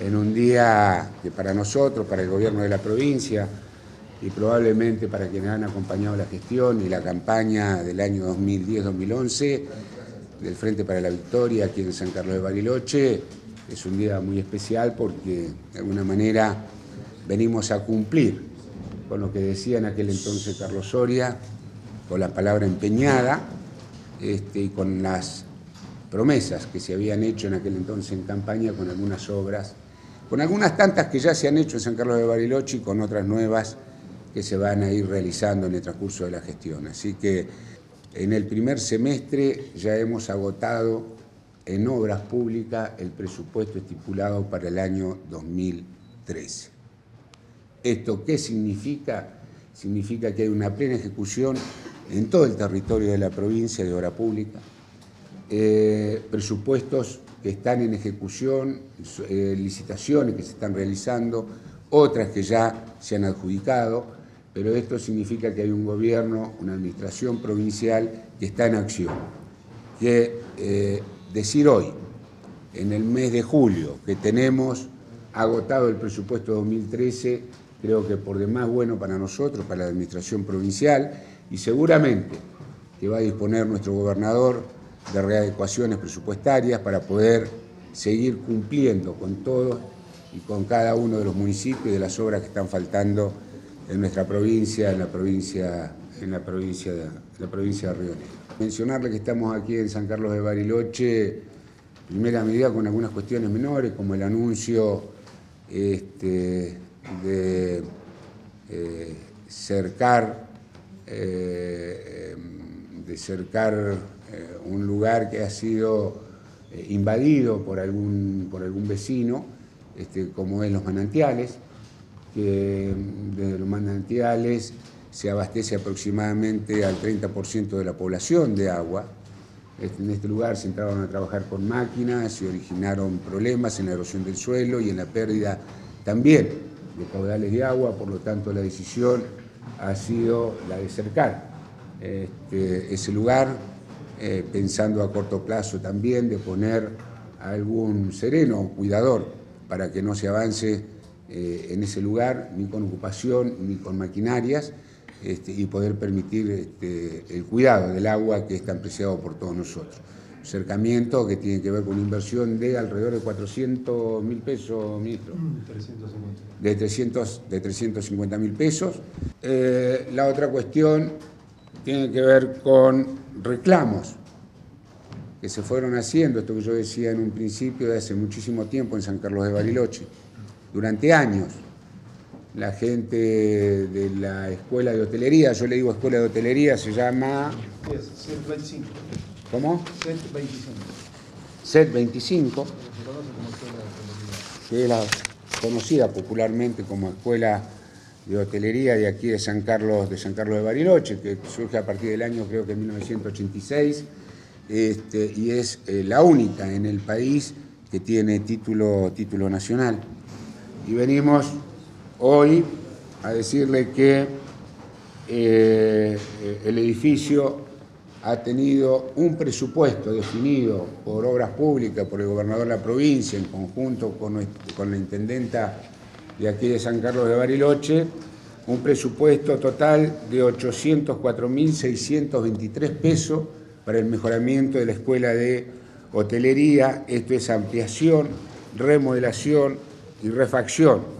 en un día que para nosotros, para el gobierno de la provincia y probablemente para quienes han acompañado la gestión y la campaña del año 2010-2011 del Frente para la Victoria aquí en San Carlos de Bariloche, es un día muy especial porque de alguna manera venimos a cumplir con lo que decía en aquel entonces Carlos Soria, con la palabra empeñada este, y con las promesas que se habían hecho en aquel entonces en campaña con algunas obras con algunas tantas que ya se han hecho en San Carlos de Bariloche y con otras nuevas que se van a ir realizando en el transcurso de la gestión. Así que en el primer semestre ya hemos agotado en obras públicas el presupuesto estipulado para el año 2013. ¿Esto qué significa? Significa que hay una plena ejecución en todo el territorio de la provincia de obra pública, eh, presupuestos que están en ejecución, eh, licitaciones que se están realizando, otras que ya se han adjudicado, pero esto significa que hay un gobierno, una administración provincial que está en acción. Que eh, decir hoy, en el mes de julio, que tenemos agotado el presupuesto 2013, creo que por demás bueno para nosotros, para la administración provincial, y seguramente que va a disponer nuestro gobernador de readecuaciones presupuestarias para poder seguir cumpliendo con todo y con cada uno de los municipios y de las obras que están faltando en nuestra provincia, en la provincia, en la provincia, de, la provincia de Río Negro. Mencionarle que estamos aquí en San Carlos de Bariloche, primera medida con algunas cuestiones menores, como el anuncio este, de eh, cercar, eh, de cercar un lugar que ha sido eh, invadido por algún, por algún vecino, este, como es los manantiales, que desde los manantiales se abastece aproximadamente al 30% de la población de agua. Este, en este lugar se entraron a trabajar con máquinas, se originaron problemas en la erosión del suelo y en la pérdida también de caudales de agua, por lo tanto la decisión ha sido la de cercar este, ese lugar eh, pensando a corto plazo también de poner algún sereno cuidador para que no se avance eh, en ese lugar ni con ocupación ni con maquinarias este, y poder permitir este, el cuidado del agua que es tan preciado por todos nosotros. Cercamiento que tiene que ver con una inversión de alrededor de 400 mil pesos, ministro. 350. De 300 de 350 mil pesos. Eh, la otra cuestión tiene que ver con reclamos que se fueron haciendo, esto que yo decía en un principio de hace muchísimo tiempo en San Carlos de Bariloche, durante años. La gente de la escuela de hotelería, yo le digo escuela de hotelería, se llama... Set 25. ¿Cómo? Set 25. Set 25, que es la conocida popularmente como escuela de hotelería de aquí de San Carlos de San Carlos de Bariloche, que surge a partir del año creo que 1986, este, y es eh, la única en el país que tiene título, título nacional. Y venimos hoy a decirle que eh, el edificio ha tenido un presupuesto definido por obras públicas, por el gobernador de la provincia, en conjunto con, con la intendenta de aquí de San Carlos de Bariloche, un presupuesto total de 804.623 pesos para el mejoramiento de la escuela de hotelería. Esto es ampliación, remodelación y refacción